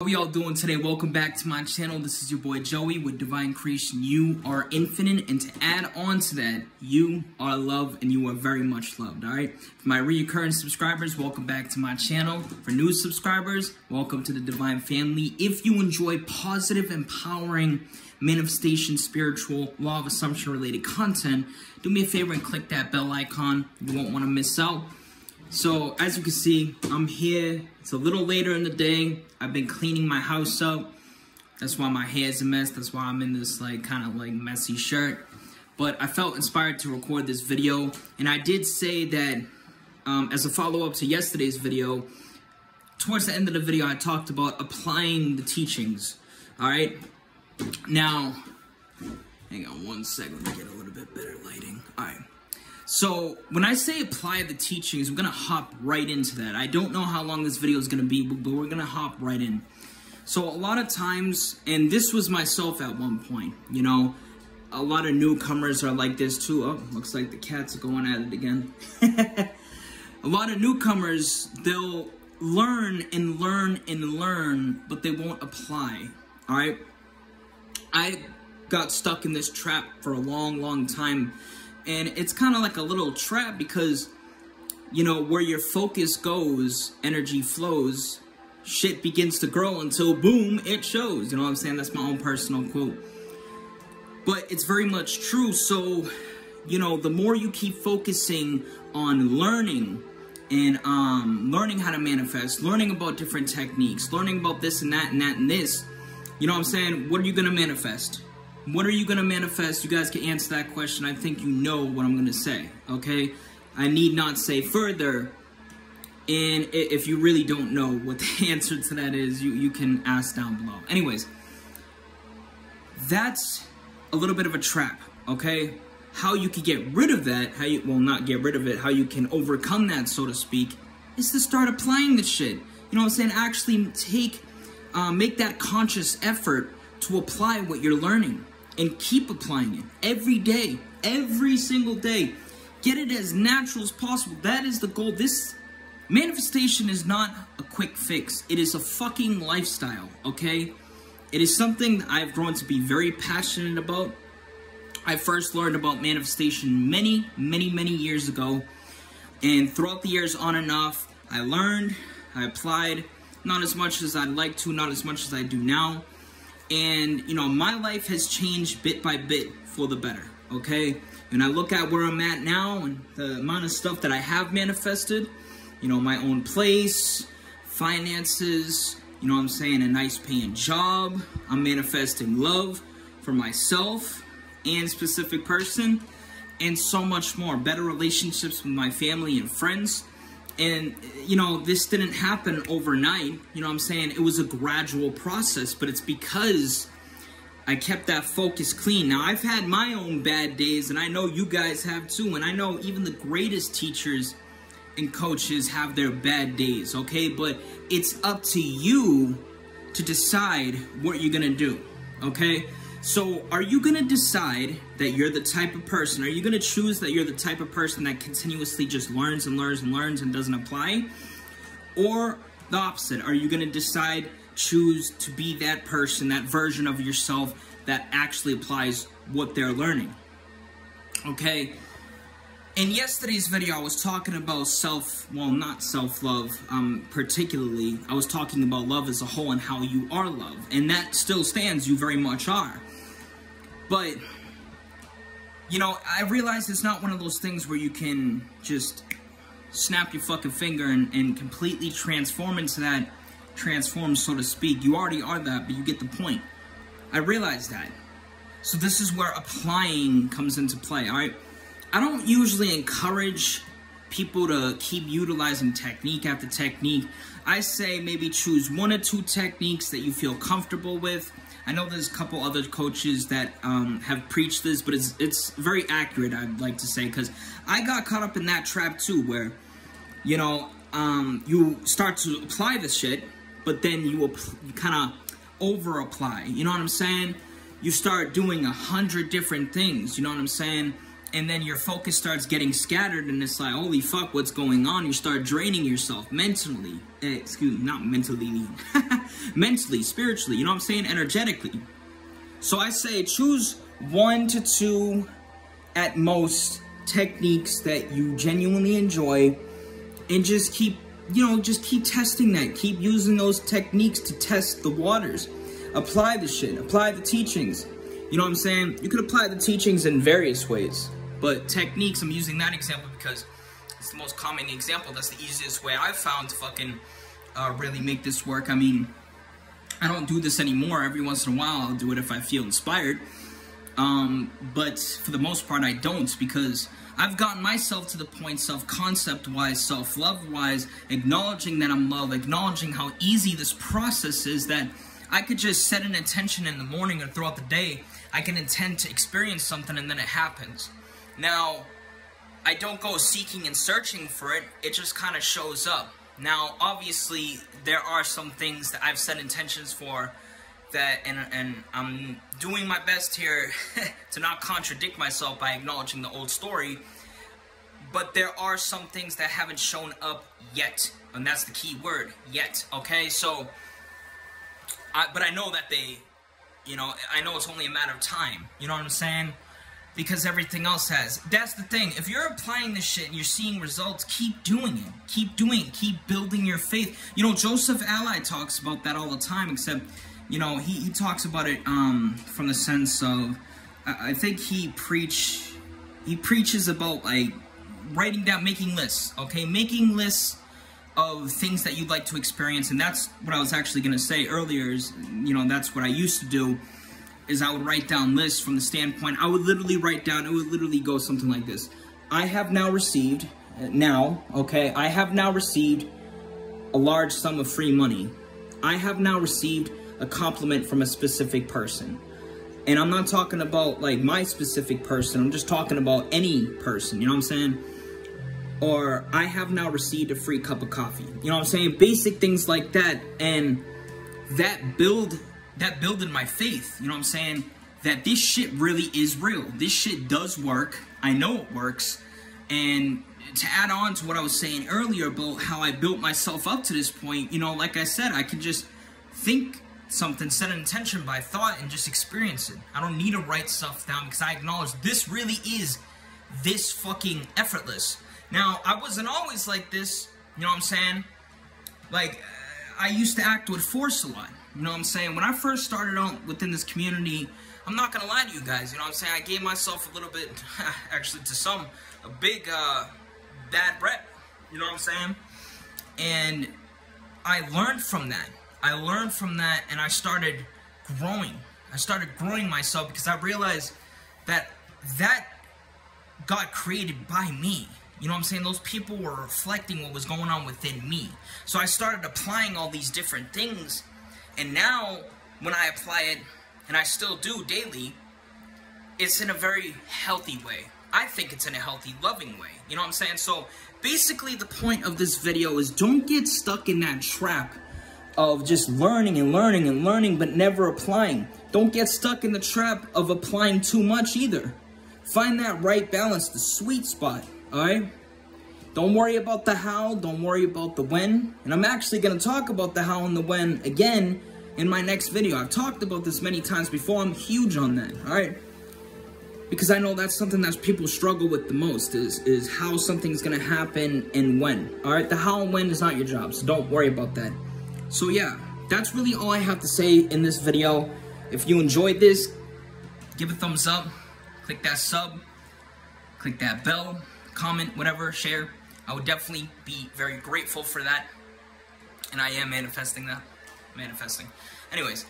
How we all doing today? Welcome back to my channel. This is your boy Joey with Divine Creation. You are infinite, and to add on to that, you are loved and you are very much loved, alright? For my recurring subscribers, welcome back to my channel. For new subscribers, welcome to the Divine Family. If you enjoy positive, empowering, manifestation, spiritual, law of assumption related content, do me a favor and click that bell icon. You won't want to miss out. So, as you can see, I'm here. It's a little later in the day. I've been cleaning my house up. That's why my hair's a mess. That's why I'm in this, like, kind of, like, messy shirt. But I felt inspired to record this video. And I did say that, um, as a follow-up to yesterday's video, towards the end of the video, I talked about applying the teachings. Alright? Now, hang on one second. Let me get a little bit better lighting. Alright. So when I say apply the teachings, we're gonna hop right into that. I don't know how long this video is gonna be, but we're gonna hop right in. So a lot of times, and this was myself at one point, you know, a lot of newcomers are like this too. Oh, looks like the cats are going at it again. a lot of newcomers, they'll learn and learn and learn, but they won't apply. All right. I got stuck in this trap for a long, long time and it's kind of like a little trap because you know where your focus goes energy flows shit begins to grow until boom it shows. You know what i'm saying? That's my own personal quote. But it's very much true. So you know the more you keep focusing on learning and um, learning how to manifest learning about different techniques learning about this and that and that and this you know what i'm saying? What are you gonna manifest what are you going to manifest? You guys can answer that question. I think you know what I'm going to say, okay? I need not say further. And if you really don't know what the answer to that is, you, you can ask down below. Anyways, that's a little bit of a trap, okay? How you can get rid of that, how you, well, not get rid of it, how you can overcome that, so to speak, is to start applying the shit. You know what I'm saying? Actually take, uh, make that conscious effort to apply what you're learning and keep applying it every day, every single day. Get it as natural as possible. That is the goal. This manifestation is not a quick fix. It is a fucking lifestyle, okay? It is something that I've grown to be very passionate about. I first learned about manifestation many, many, many years ago. And throughout the years on and off, I learned, I applied, not as much as I'd like to, not as much as I do now. And, you know, my life has changed bit by bit for the better, okay? And I look at where I'm at now and the amount of stuff that I have manifested, you know, my own place, finances, you know what I'm saying, a nice paying job. I'm manifesting love for myself and specific person and so much more. Better relationships with my family and friends. And, you know, this didn't happen overnight. You know I'm saying? It was a gradual process, but it's because I kept that focus clean. Now, I've had my own bad days, and I know you guys have too. And I know even the greatest teachers and coaches have their bad days, okay? But it's up to you to decide what you're going to do, okay? So, are you going to decide that you're the type of person, are you going to choose that you're the type of person that continuously just learns and learns and learns and doesn't apply? Or the opposite, are you going to decide, choose to be that person, that version of yourself that actually applies what they're learning? Okay? In yesterday's video, I was talking about self, well, not self-love, um, particularly. I was talking about love as a whole and how you are loved. And that still stands, you very much are. But, you know, I realize it's not one of those things where you can just snap your fucking finger and, and completely transform into that, transform, so to speak. You already are that, but you get the point. I realize that. So this is where applying comes into play, alright? I don't usually encourage people to keep utilizing technique after technique. I say maybe choose one or two techniques that you feel comfortable with I know there's a couple other coaches that um, have preached this, but it's it's very accurate. I'd like to say because I got caught up in that trap too, where you know um, you start to apply this shit, but then you, you kind of over apply. You know what I'm saying? You start doing a hundred different things. You know what I'm saying? And then your focus starts getting scattered and it's like holy fuck what's going on? You start draining yourself mentally. Eh, excuse me not mentally mentally spiritually you know what i'm saying? Energetically. So i say choose one to two at most techniques that you genuinely enjoy and just keep you know just keep testing that. Keep using those techniques to test the waters. Apply the shit. Apply the teachings. You know what i'm saying? You could apply the teachings in various ways but techniques, I'm using that example because it's the most common example. That's the easiest way I've found to fucking uh, really make this work. I mean, I don't do this anymore. Every once in a while, I'll do it if I feel inspired. Um, but for the most part, I don't because I've gotten myself to the point, self-concept wise, self-love wise, acknowledging that I'm loved, acknowledging how easy this process is that I could just set an intention in the morning or throughout the day. I can intend to experience something and then it happens. Now, I don't go seeking and searching for it, it just kind of shows up. Now, obviously, there are some things that I've set intentions for that, and, and I'm doing my best here to not contradict myself by acknowledging the old story, but there are some things that haven't shown up yet, and that's the key word, yet, okay? So, I, but I know that they, you know, I know it's only a matter of time, you know what I'm saying? Because everything else has. That's the thing. If you're applying this shit and you're seeing results, keep doing it. Keep doing it. Keep building your faith. You know, Joseph Alai talks about that all the time, except, you know, he, he talks about it um, from the sense of, I, I think he preach, he preaches about, like, writing down, making lists, okay? Making lists of things that you'd like to experience, and that's what I was actually going to say earlier is, you know, that's what I used to do is I would write down lists from the standpoint, I would literally write down, it would literally go something like this. I have now received, uh, now, okay, I have now received a large sum of free money. I have now received a compliment from a specific person. And I'm not talking about like my specific person, I'm just talking about any person, you know what I'm saying? Or I have now received a free cup of coffee. You know what I'm saying? Basic things like that. And that build that building my faith. You know what I'm saying? That this shit really is real. This shit does work. I know it works. And to add on to what I was saying earlier about how I built myself up to this point, you know, like I said, I can just think something, set an intention by thought, and just experience it. I don't need to write stuff down because I acknowledge this really is this fucking effortless. Now, I wasn't always like this, you know what I'm saying? Like, I used to act with force a lot. You know what I'm saying? When I first started on within this community, I'm not gonna lie to you guys, you know what I'm saying? I gave myself a little bit, actually to some, a big uh, bad rep, you know what I'm saying? And I learned from that. I learned from that and I started growing. I started growing myself because I realized that that got created by me. You know what I'm saying? Those people were reflecting what was going on within me. So I started applying all these different things and now, when I apply it, and I still do daily, it's in a very healthy way. I think it's in a healthy, loving way. You know what I'm saying? So, basically, the point of this video is don't get stuck in that trap of just learning and learning and learning, but never applying. Don't get stuck in the trap of applying too much either. Find that right balance, the sweet spot, alright? Don't worry about the how, don't worry about the when. And I'm actually going to talk about the how and the when again in my next video. I've talked about this many times before. I'm huge on that, alright? Because I know that's something that people struggle with the most is, is how something's going to happen and when. Alright, the how and when is not your job, so don't worry about that. So yeah, that's really all I have to say in this video. If you enjoyed this, give a thumbs up, click that sub, click that bell, comment, whatever, share. I would definitely be very grateful for that. And I am manifesting that. Manifesting. Anyways,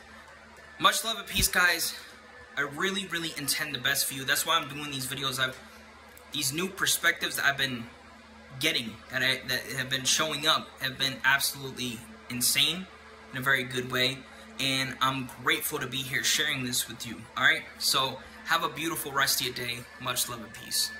much love and peace, guys. I really, really intend the best for you. That's why I'm doing these videos. I've these new perspectives that I've been getting, that I that have been showing up, have been absolutely insane in a very good way. And I'm grateful to be here sharing this with you. Alright? So have a beautiful rest of your day. Much love and peace.